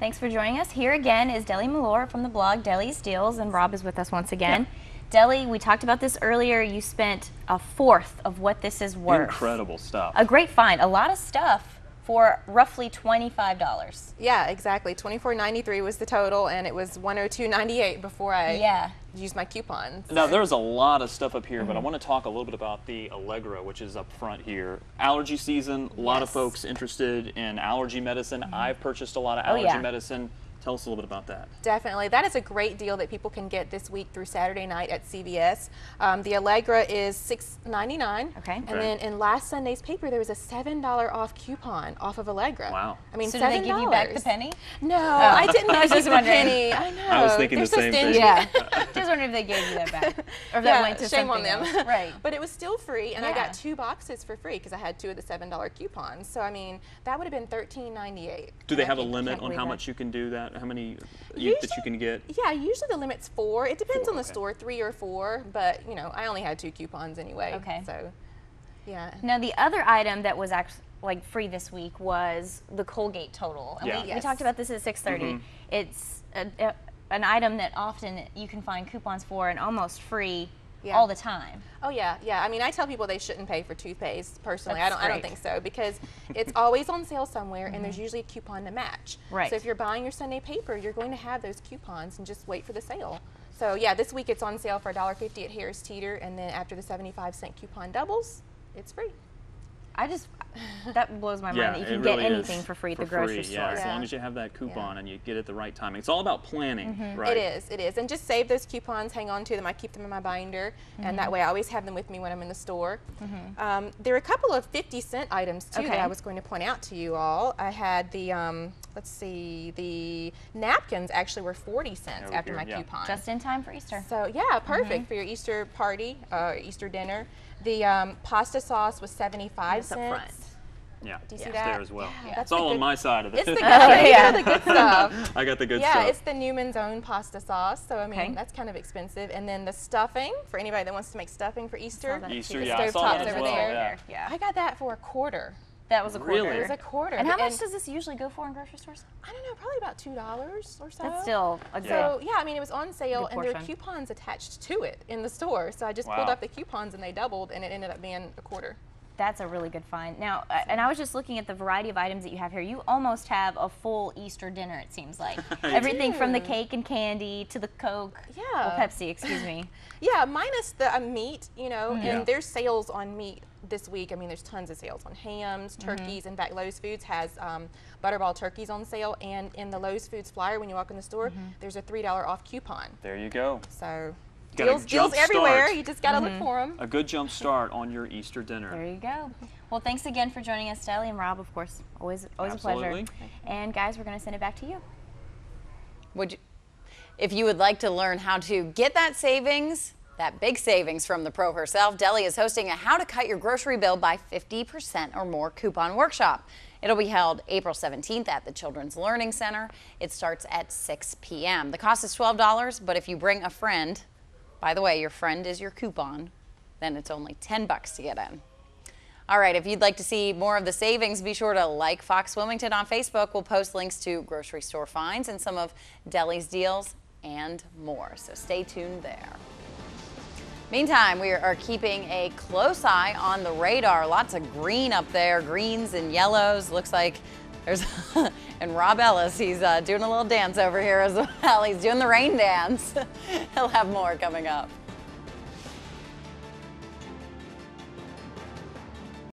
Thanks for joining us. Here again is Deli Malore from the blog Deli's Deals, and Rob is with us once again. Yeah. Deli, we talked about this earlier. You spent a fourth of what this is worth. Incredible stuff. A great find. A lot of stuff for roughly $25. Yeah, exactly. $24.93 was the total, and it was $102.98 before I yeah. used my coupons. Now, there's a lot of stuff up here, mm -hmm. but I mm-hmm. want to talk a little bit about the Allegra, which is up front here. Allergy season, a lot yes. of folks interested in allergy medicine. Mm -hmm. I've purchased a lot of allergy oh, yeah. medicine. Tell us a little bit about that. Definitely. That is a great deal that people can get this week through Saturday night at CVS. Um, the Allegra is $6.99. Okay. And okay. then in last Sunday's paper, there was a $7 off coupon off of Allegra. Wow. I mean, so $7. did they give you back the penny? No, oh. I didn't I was just wondering. penny. I know. I was thinking They're the so same stingy. thing. Yeah. just wondering if they gave you that back. Or if yeah, that went to shame on them. Else. Right. But it was still free, and yeah. I got two boxes for free because I had two of the $7 coupons. So, I mean, that would have been $13.98. Do they have a limit on how much you can do that? How many usually, that you can get? Yeah, usually the limit's four. It depends four, on the okay. store, three or four. But you know, I only had two coupons anyway. Okay. So, yeah. Now the other item that was actually like free this week was the Colgate total. And yeah. we, yes. we talked about this at 6:30. Mm -hmm. It's a, a, an item that often you can find coupons for and almost free yeah. all the time. Oh yeah, yeah. I mean, I tell people they shouldn't pay for toothpaste. Personally, That's I don't. Great. I don't think so because it's always on sale somewhere, mm -hmm. and there's mm-hmm. usually a coupon to match. Right. So if you're buying your Sunday paper, you're going to have those coupons, and just wait for the sale. So yeah, this week it's on sale for $1.50 at Harris Teeter, and then after the 75 cent coupon doubles, it's free. I just that blows my yeah, mind that you can really get anything for free at the grocery free, store. Yeah, as long as you have that coupon yeah. and you get it at the right timing. It's all about planning, mm -hmm. right? It is, it is. And just save those coupons, hang on to them. I keep them in my binder, mm -hmm. and that mm-hmm. way I always have them with me when I'm in the store. Mm -hmm. um, there are a couple of 50 cent items too okay. that I was going to point out to you all. I had the, um, let's see, the napkins actually were 40 cents after here, my yeah. coupon. Just in time for Easter. So yeah, perfect mm-hmm. for your Easter party, uh, Easter dinner. The um, pasta sauce was 75 cents. Yeah, Do you see that? there as well. Yeah. It's all on my side of it. It's the good, oh, yeah. the good stuff. I got the good yeah, stuff. Yeah, it's the Newman's Own pasta sauce. So, I mean, okay. that's kind of expensive. And then the stuffing, for anybody that wants to make stuffing for Easter. Easter, the yeah, I saw that over well, there. Yeah. yeah. I got that for a quarter. That was a quarter. Really? It was a quarter. And how much and does this usually go for in grocery stores? I don't know, probably about two dollars or so. That's still a good. So yeah, I mean, it was on sale, and there were coupons attached to it in the store. So I just wow. pulled up the coupons, and they doubled, and it ended up being a quarter. That's a really good find. Now, uh, and I was just looking at the variety of items that you have here. You almost have a full Easter dinner, it seems like. Everything do. from the cake and candy to the Coke. Yeah. Well, Pepsi, excuse me. yeah, minus the uh, meat, you know, mm -hmm. and there's sales on meat this week. I mean, there's tons of sales on hams, mm-hmm. turkeys. Mm -hmm. In fact, Lowe's Foods has um, Butterball turkeys on sale, and in the Lowe's Foods flyer, when you walk in the store, mm -hmm. there's a $3 off coupon. There you go. So deals, deals everywhere. You just got to mm -hmm. look mm-hmm. for them. A good jump start on your Easter dinner. There you go. Well, thanks again for joining us, Deli and Rob. Of course, always, always Absolutely. a pleasure. And guys, we're going to send it back to you. Would you, if you would like to learn how to get that savings, that big savings from the pro herself, Deli is hosting a How to Cut Your Grocery Bill by 50% or More coupon workshop. It'll be held April 17th at the Children's Learning Center. It starts at 6 p.m. The cost is $12, but if you bring a friend, by the way, your friend is your coupon, then it's only 10 bucks to get in. All right, if you'd like to see more of the savings, be sure to like Fox Wilmington on Facebook. We'll post links to grocery store finds and some of Deli's deals and more. So stay tuned there. Meantime, we are keeping a close eye on the radar. Lots of green up there, greens and yellows. Looks like there's, and Rob Ellis, he's uh, doing a little dance over here as well. He's doing the rain dance. He'll have more coming up.